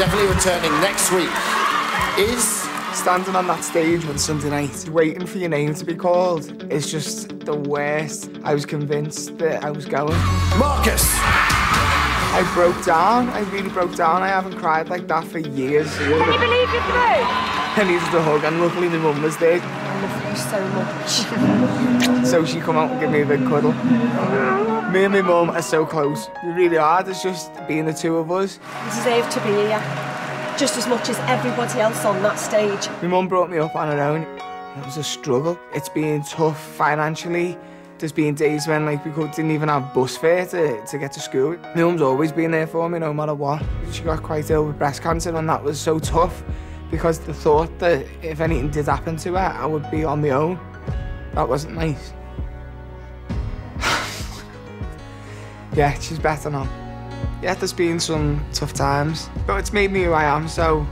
definitely returning next week, is Standing on that stage one Sunday night, waiting for your name to be called, is just the worst. I was convinced that I was going. Marcus. I broke down. I really broke down. I haven't cried like that for years. Can you believe you're through? I needed a hug, and luckily my mum was there. I love you so much. So she come out and give me a big cuddle. Me and my mum are so close. We really are. It's just being the two of us. You deserve to be here. Just as much as everybody else on that stage. My mum brought me up on her own. It was a struggle. It's been tough financially. There's been days when like we didn't even have bus fare to, to get to school. My mum's always been there for me no matter what. She got quite ill with breast cancer and that was so tough because the thought that if anything did happen to her, I would be on my own. That wasn't nice. yeah, she's better now. Yeah, there's been some tough times, but it's made me who I am, so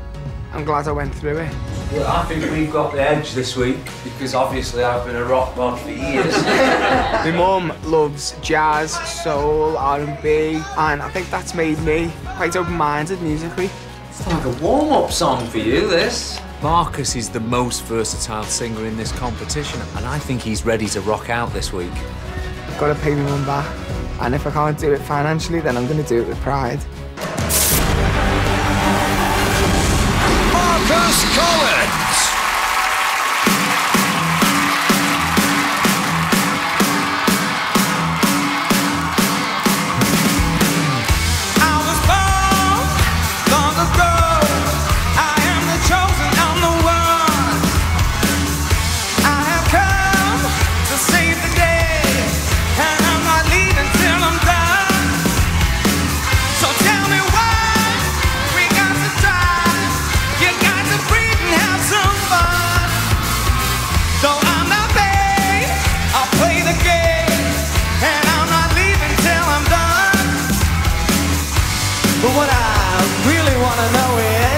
I'm glad I went through it. Well, I think we've got the edge this week because obviously I've been a rock mod for years. My mum loves jazz, soul, R&B, and I think that's made me quite open-minded musically. it's like a warm-up song for you, this. Marcus is the most versatile singer in this competition, and I think he's ready to rock out this week. I've got to pay my mum back, and if I can't do it financially, then I'm going to do it with pride. But what I really wanna know is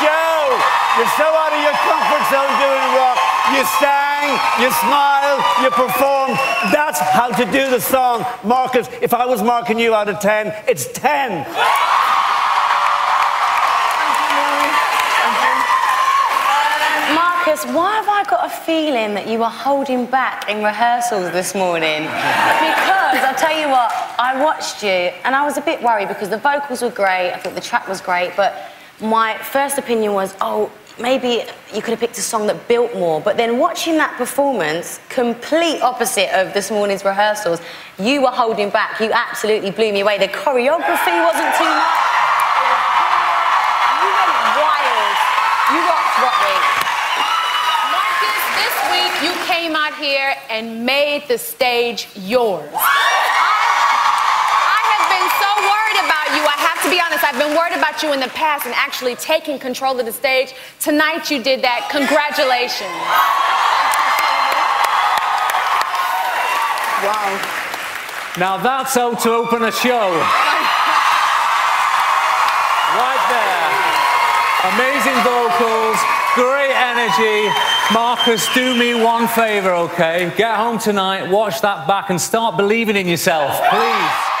show! You're so out of your comfort zone doing rock. You sang, you smiled, you performed. That's how to do the song. Marcus, if I was marking you out of 10, it's 10. Marcus, why have I got a feeling that you were holding back in rehearsals this morning? Because I'll tell you what, I watched you and I was a bit worried because the vocals were great, I thought the track was great, but my first opinion was, oh, maybe you could have picked a song that built more. But then watching that performance, complete opposite of this morning's rehearsals, you were holding back. You absolutely blew me away. The choreography wasn't too much. You went wild. You rocked Rock Marcus, this week you came out here and made the stage yours. To be honest, I've been worried about you in the past and actually taking control of the stage. Tonight you did that. Congratulations. Wow. Now that's how to open a show. Right there. Amazing vocals, great energy. Marcus, do me one favour, okay? Get home tonight, watch that back, and start believing in yourself, please.